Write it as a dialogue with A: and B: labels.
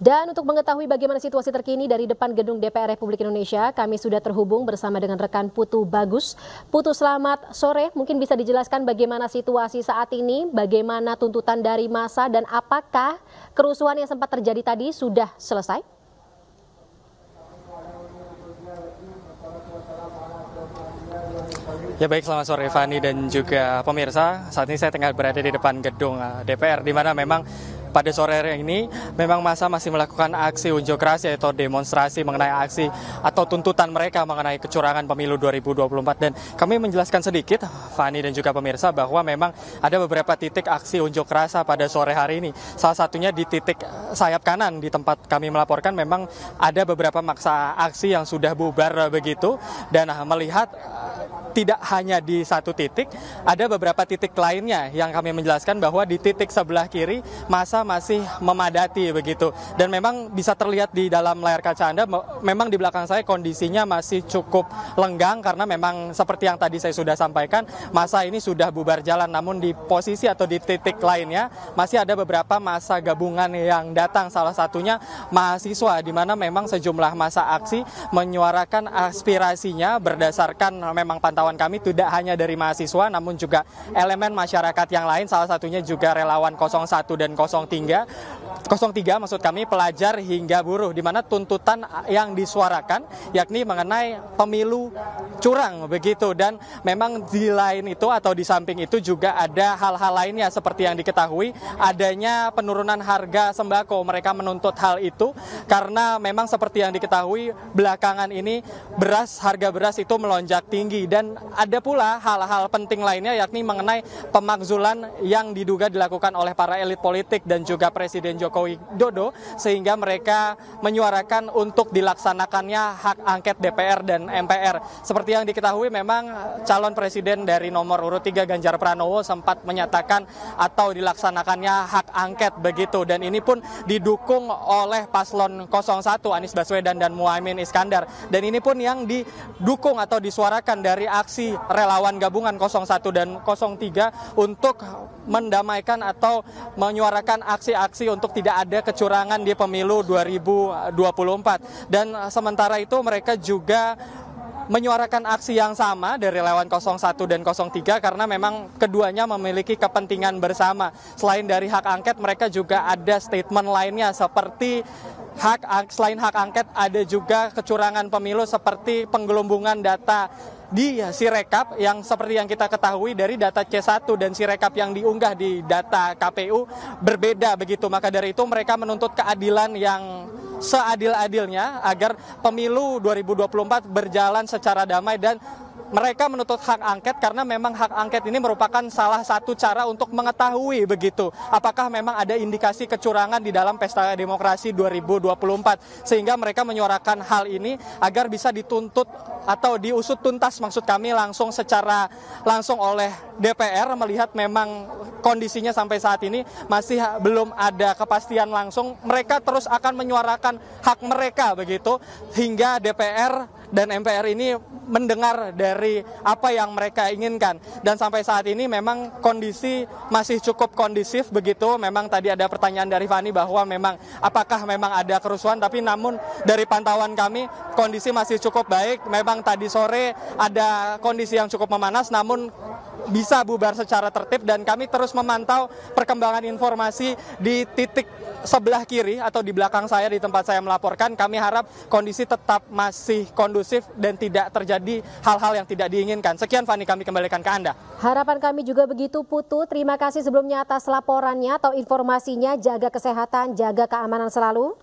A: Dan untuk mengetahui bagaimana situasi terkini dari depan gedung DPR Republik Indonesia, kami sudah terhubung bersama dengan rekan Putu Bagus. Putu selamat sore, mungkin bisa dijelaskan bagaimana situasi saat ini, bagaimana tuntutan dari masa dan apakah kerusuhan yang sempat terjadi tadi sudah selesai?
B: Ya baik selamat sore Fani dan juga pemirsa. Saat ini saya tengah berada di depan gedung eh, DPR di mana memang pada sore hari ini memang masa masih melakukan aksi unjuk rasa atau demonstrasi mengenai aksi atau tuntutan mereka mengenai kecurangan pemilu 2024 dan kami menjelaskan sedikit Fani dan juga pemirsa bahwa memang ada beberapa titik aksi unjuk rasa pada sore hari ini. Salah satunya di titik sayap kanan di tempat kami melaporkan memang ada beberapa maksa aksi yang sudah bubar begitu dan melihat tidak hanya di satu titik, ada beberapa titik lainnya yang kami menjelaskan bahwa di titik sebelah kiri masa masih memadati begitu. Dan memang bisa terlihat di dalam layar kaca Anda, memang di belakang saya kondisinya masih cukup lenggang karena memang seperti yang tadi saya sudah sampaikan, masa ini sudah bubar jalan. Namun di posisi atau di titik lainnya masih ada beberapa masa gabungan yang datang. Salah satunya mahasiswa di mana memang sejumlah masa aksi menyuarakan aspirasinya berdasarkan memang pantauan kami tidak hanya dari mahasiswa namun juga elemen masyarakat yang lain salah satunya juga relawan 01 dan 03 03 maksud kami pelajar hingga buruh di mana tuntutan yang disuarakan yakni mengenai pemilu curang begitu. Dan memang di lain itu atau di samping itu juga ada hal-hal lainnya. Seperti yang diketahui adanya penurunan harga sembako. Mereka menuntut hal itu karena memang seperti yang diketahui belakangan ini beras harga beras itu melonjak tinggi ada pula hal-hal penting lainnya yakni mengenai pemakzulan yang diduga dilakukan oleh para elit politik dan juga Presiden Joko Widodo sehingga mereka menyuarakan untuk dilaksanakannya hak angket DPR dan MPR. Seperti yang diketahui memang calon presiden dari nomor urut 3 Ganjar Pranowo sempat menyatakan atau dilaksanakannya hak angket begitu dan ini pun didukung oleh paslon 01 Anies Baswedan dan Muhaimin Iskandar dan ini pun yang didukung atau disuarakan dari aksi relawan gabungan 01 dan 03 untuk mendamaikan atau menyuarakan aksi-aksi untuk tidak ada kecurangan di pemilu 2024. Dan sementara itu mereka juga menyuarakan aksi yang sama dari relawan 01 dan 03 karena memang keduanya memiliki kepentingan bersama. Selain dari hak angket mereka juga ada statement lainnya seperti hak selain hak angket ada juga kecurangan pemilu seperti penggelombungan data di Sirekap yang seperti yang kita ketahui dari data C1 dan Sirekap yang diunggah di data KPU berbeda begitu. Maka dari itu mereka menuntut keadilan yang seadil-adilnya agar pemilu 2024 berjalan secara damai dan mereka menuntut hak angket karena memang hak angket ini merupakan salah satu cara untuk mengetahui begitu apakah memang ada indikasi kecurangan di dalam pesta demokrasi 2024 sehingga mereka menyuarakan hal ini agar bisa dituntut atau diusut tuntas maksud kami langsung secara langsung oleh DPR melihat memang kondisinya sampai saat ini masih belum ada kepastian langsung mereka terus akan menyuarakan hak mereka begitu hingga DPR dan MPR ini mendengar dari apa yang mereka inginkan. Dan sampai saat ini memang kondisi masih cukup kondisif begitu. Memang tadi ada pertanyaan dari Fani bahwa memang apakah memang ada kerusuhan, tapi namun dari pantauan kami kondisi masih cukup baik. Memang tadi sore ada kondisi yang cukup memanas, namun bisa bubar secara tertib dan kami terus memantau perkembangan informasi di titik sebelah kiri atau di belakang saya di tempat saya melaporkan kami harap kondisi tetap masih kondusif dan tidak terjadi hal-hal yang tidak diinginkan. Sekian Fani kami kembalikan ke Anda.
A: Harapan kami juga begitu Putu. Terima kasih sebelumnya atas laporannya atau informasinya. Jaga kesehatan, jaga keamanan selalu.